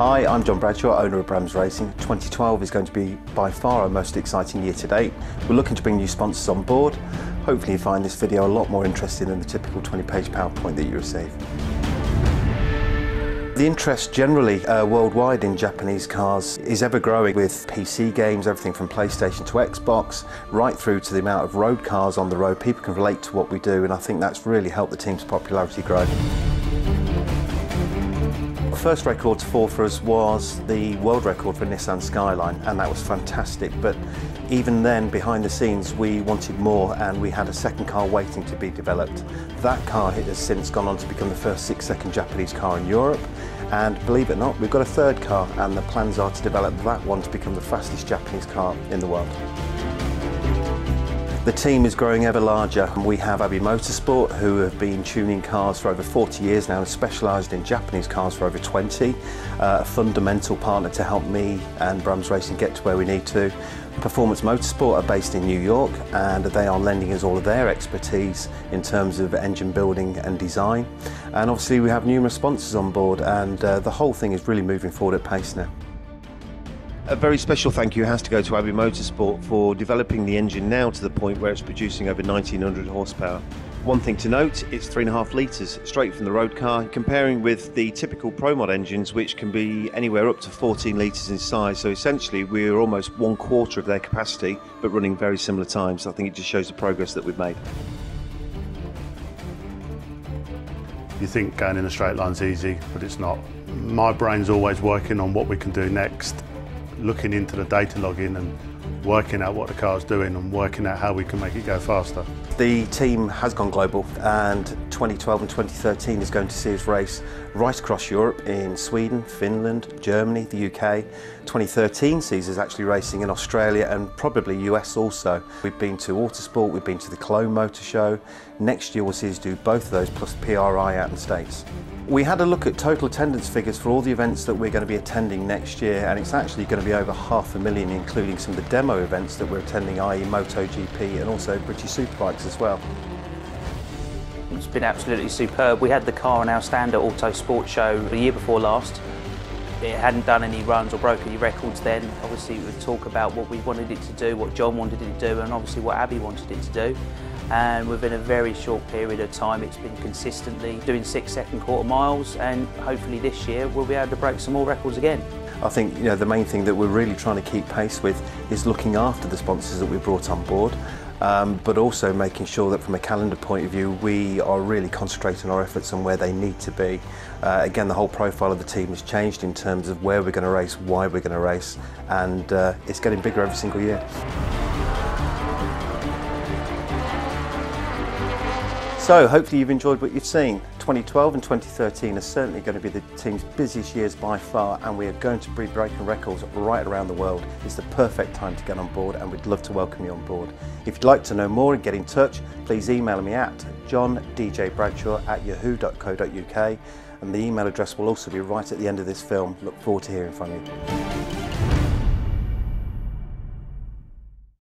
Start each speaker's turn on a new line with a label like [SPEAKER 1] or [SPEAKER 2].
[SPEAKER 1] Hi, I'm John Bradshaw, owner of Brams Racing. 2012 is going to be by far our most exciting year to date. We're looking to bring new sponsors on board. Hopefully you find this video a lot more interesting than the typical 20 page PowerPoint that you receive. The interest generally uh, worldwide in Japanese cars is ever growing with PC games, everything from PlayStation to Xbox, right through to the amount of road cars on the road. People can relate to what we do and I think that's really helped the team's popularity grow first record to fall for us was the world record for Nissan Skyline and that was fantastic but even then behind the scenes we wanted more and we had a second car waiting to be developed. That car has since gone on to become the first six second Japanese car in Europe and believe it or not we've got a third car and the plans are to develop that one to become the fastest Japanese car in the world. The team is growing ever larger we have Abbey Motorsport who have been tuning cars for over 40 years now and specialised in Japanese cars for over 20. Uh, a fundamental partner to help me and Brams Racing get to where we need to. Performance Motorsport are based in New York and they are lending us all of their expertise in terms of engine building and design. And obviously we have numerous sponsors on board and uh, the whole thing is really moving forward at pace now. A very special thank you has to go to Abbey Motorsport for developing the engine now to the point where it's producing over 1900 horsepower. One thing to note, it's 3.5 litres straight from the road car, comparing with the typical Pro Mod engines which can be anywhere up to 14 litres in size, so essentially we're almost one quarter of their capacity but running very similar times. I think it just shows the progress that we've made.
[SPEAKER 2] You think going in a straight line's easy, but it's not. My brain's always working on what we can do next looking into the data logging and working out what the car's doing and working out how we can make it go faster.
[SPEAKER 1] The team has gone global and 2012 and 2013 is going to see us race right across Europe in Sweden, Finland, Germany, the UK. 2013 sees us actually racing in Australia and probably US also. We've been to Autosport, we've been to the Cologne Motor Show. Next year we'll see us do both of those plus PRI out in the States. We had a look at total attendance figures for all the events that we're going to be attending next year and it's actually going to be over half a million including some of the demo events that we're attending i.e. MotoGP and also British Superbikes as well.
[SPEAKER 3] It's been absolutely superb. We had the car on our stand at Auto Sports Show the year before last. It hadn't done any runs or broke any records then. Obviously we would talk about what we wanted it to do, what John wanted it to do and obviously what Abbey wanted it to do and within a very short period of time it's been consistently doing six second quarter miles and hopefully this year we'll be able to break some more records again.
[SPEAKER 1] I think you know the main thing that we're really trying to keep pace with is looking after the sponsors that we brought on board um, but also making sure that from a calendar point of view we are really concentrating our efforts on where they need to be. Uh, again the whole profile of the team has changed in terms of where we're going to race, why we're going to race and uh, it's getting bigger every single year. So hopefully you've enjoyed what you've seen. 2012 and 2013 are certainly going to be the team's busiest years by far and we are going to be breaking records right around the world. It's the perfect time to get on board and we'd love to welcome you on board. If you'd like to know more and get in touch, please email me at johndjbradshaw at yahoo.co.uk and the email address will also be right at the end of this film. Look forward to hearing from you.